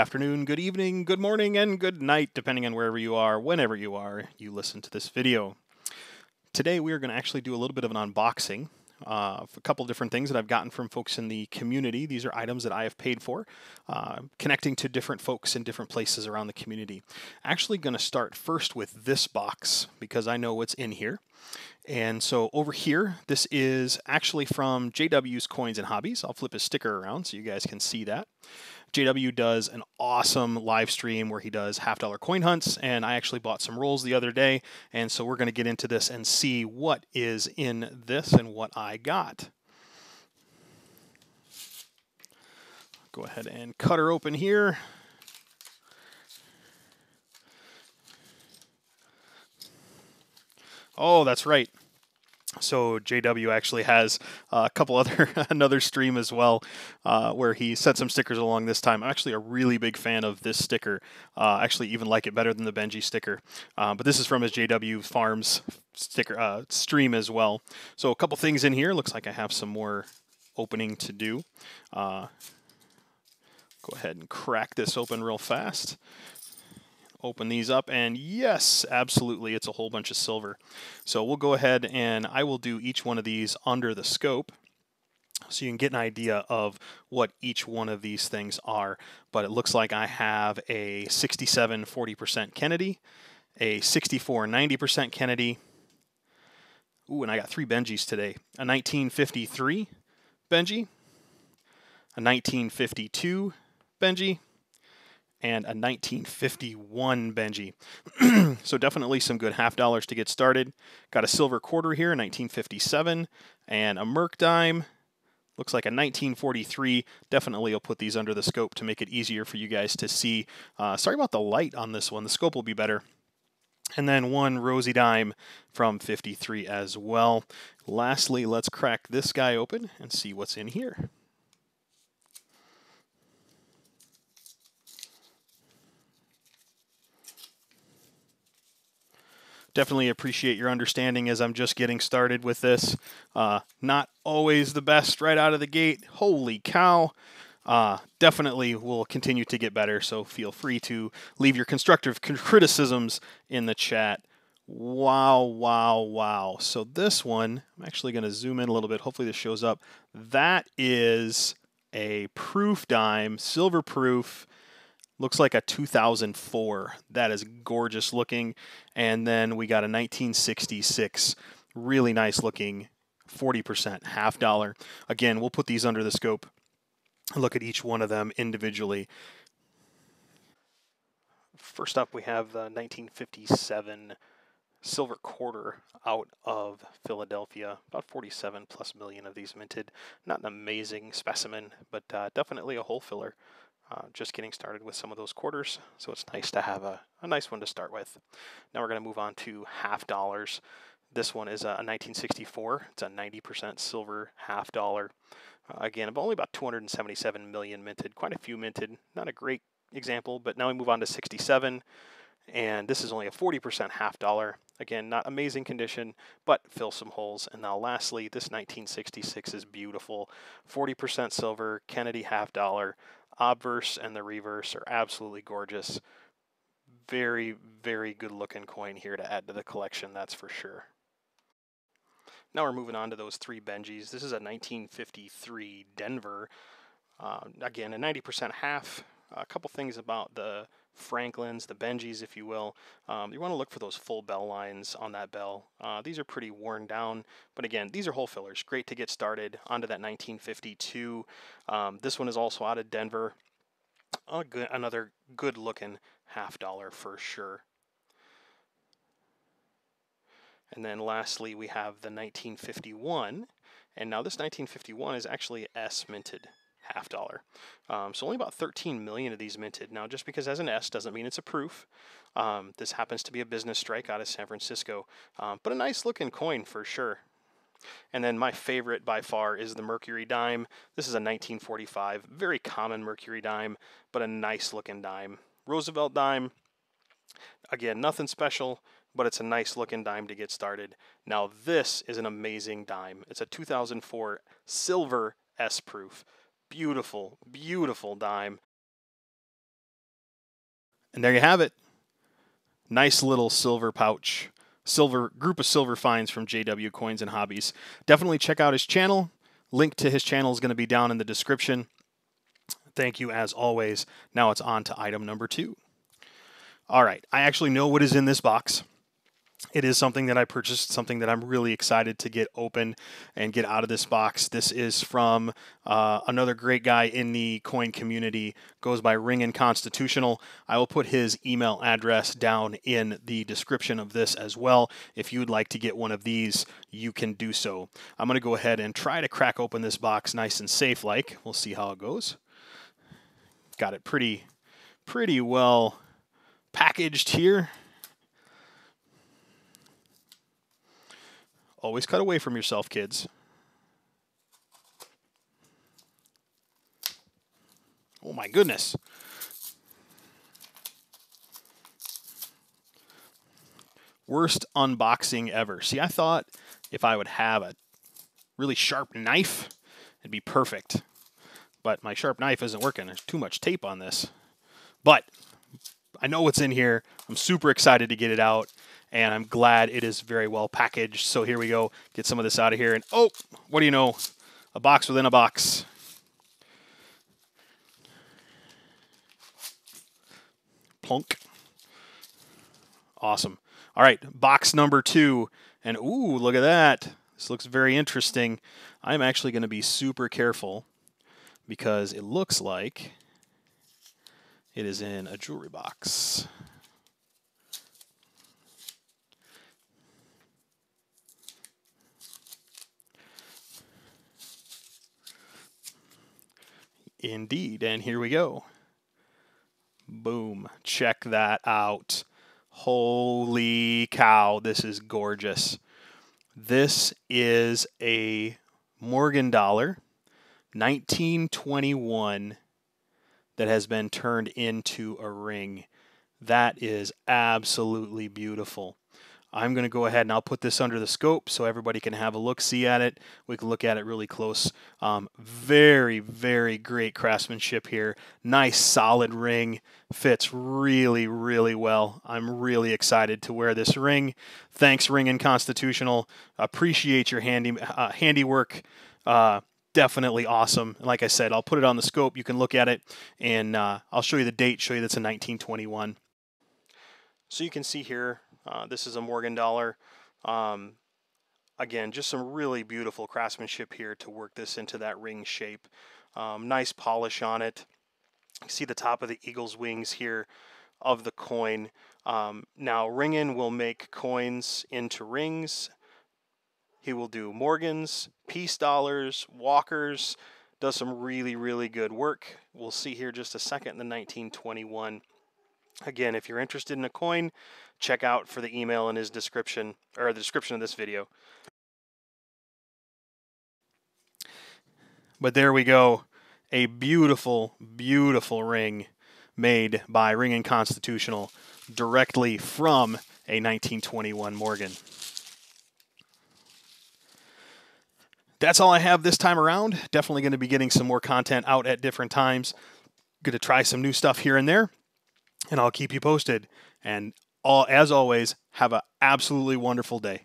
afternoon, good evening, good morning, and good night, depending on wherever you are, whenever you are, you listen to this video. Today we are going to actually do a little bit of an unboxing uh, of a couple different things that I've gotten from folks in the community. These are items that I have paid for, uh, connecting to different folks in different places around the community. Actually going to start first with this box because I know what's in here. And so over here, this is actually from JW's Coins and Hobbies. I'll flip his sticker around so you guys can see that. JW does an awesome live stream where he does half dollar coin hunts, and I actually bought some rolls the other day, and so we're going to get into this and see what is in this and what I got. Go ahead and cut her open here. Oh, that's right. So JW actually has uh, a couple other another stream as well, uh, where he set some stickers along this time. I'm actually a really big fan of this sticker. Uh, actually, even like it better than the Benji sticker. Uh, but this is from his JW Farms sticker uh, stream as well. So a couple things in here. Looks like I have some more opening to do. Uh, go ahead and crack this open real fast open these up and yes absolutely it's a whole bunch of silver. So we'll go ahead and I will do each one of these under the scope so you can get an idea of what each one of these things are. But it looks like I have a 67 40% Kennedy a 64 90% Kennedy. Ooh, and I got three Benjis today. A 1953 Benji a 1952 Benji and a 1951 Benji. so definitely some good half dollars to get started. Got a silver quarter here, 1957, and a Merc dime. Looks like a 1943. Definitely I'll put these under the scope to make it easier for you guys to see. Uh, sorry about the light on this one. The scope will be better. And then one rosy dime from 53 as well. Lastly, let's crack this guy open and see what's in here. Definitely appreciate your understanding as I'm just getting started with this. Uh, not always the best right out of the gate. Holy cow. Uh, definitely will continue to get better, so feel free to leave your constructive criticisms in the chat. Wow, wow, wow. So this one, I'm actually going to zoom in a little bit. Hopefully this shows up. That is a proof dime, silver proof, looks like a 2004. That is gorgeous looking. And then we got a 1966, really nice looking 40% half dollar. Again, we'll put these under the scope look at each one of them individually. First up, we have the 1957 silver quarter out of Philadelphia. About 47 plus million of these minted. Not an amazing specimen, but uh, definitely a hole filler. Uh, just getting started with some of those quarters, so it's nice to have a, a nice one to start with. Now we're going to move on to half dollars. This one is a 1964. It's a 90% silver half dollar. Uh, again, only about 277 million minted. Quite a few minted. Not a great example, but now we move on to 67 and this is only a 40% half dollar. Again, not amazing condition, but fill some holes. And now lastly, this 1966 is beautiful. 40% silver, Kennedy half dollar, obverse and the reverse are absolutely gorgeous. Very, very good looking coin here to add to the collection, that's for sure. Now we're moving on to those three Benjis. This is a 1953 Denver. Uh, again, a 90% half. A couple things about the Franklins, the Benjis, if you will. Um, you want to look for those full bell lines on that bell. Uh, these are pretty worn down, but again, these are hole fillers. Great to get started onto that 1952. Um, this one is also out of Denver. Good, another good looking half dollar for sure. And then lastly, we have the 1951. And now this 1951 is actually S minted half dollar. Um, so only about 13 million of these minted. Now, just because has an S doesn't mean it's a proof. Um, this happens to be a business strike out of San Francisco, um, but a nice looking coin for sure. And then my favorite by far is the Mercury dime. This is a 1945, very common Mercury dime, but a nice looking dime. Roosevelt dime, again, nothing special, but it's a nice looking dime to get started. Now this is an amazing dime. It's a 2004 silver S proof. Beautiful, beautiful dime. And there you have it. Nice little silver pouch. Silver group of silver finds from JW Coins and Hobbies. Definitely check out his channel. Link to his channel is going to be down in the description. Thank you as always. Now it's on to item number two. All right, I actually know what is in this box it is something that I purchased, something that I'm really excited to get open and get out of this box. This is from uh, another great guy in the coin community, goes by RINGIN Constitutional. I will put his email address down in the description of this as well. If you would like to get one of these, you can do so. I'm going to go ahead and try to crack open this box nice and safe like. We'll see how it goes. Got it pretty, pretty well packaged here. Always cut away from yourself, kids. Oh my goodness. Worst unboxing ever. See, I thought if I would have a really sharp knife, it'd be perfect. But my sharp knife isn't working. There's too much tape on this. But I know what's in here. I'm super excited to get it out and I'm glad it is very well packaged. So here we go. Get some of this out of here. And oh, what do you know? A box within a box. Plunk. Awesome. All right, box number two. And ooh, look at that. This looks very interesting. I'm actually going to be super careful because it looks like it is in a jewelry box. Indeed, and here we go. Boom. Check that out. Holy cow, this is gorgeous. This is a Morgan dollar, 1921, that has been turned into a ring. That is absolutely beautiful. I'm going to go ahead and I'll put this under the scope so everybody can have a look see at it. We can look at it really close. Um, very, very great craftsmanship here. Nice solid ring. Fits really, really well. I'm really excited to wear this ring. Thanks, RINGIN Constitutional. Appreciate your handy uh, handiwork. Uh, definitely awesome. Like I said, I'll put it on the scope. You can look at it, and uh, I'll show you the date, show you that's a 1921. So you can see here uh, this is a Morgan dollar. Um, again, just some really beautiful craftsmanship here to work this into that ring shape. Um, nice polish on it. You see the top of the eagle's wings here of the coin. Um, now, RINGIN will make coins into rings. He will do Morgans, peace dollars, walkers, does some really, really good work. We'll see here just a second the 1921. Again, if you're interested in a coin, check out for the email in his description or the description of this video. But there we go. A beautiful, beautiful ring made by RINGIN Constitutional directly from a 1921 Morgan. That's all I have this time around. Definitely going to be getting some more content out at different times. Going to try some new stuff here and there, and I'll keep you posted. And all, as always, have an absolutely wonderful day.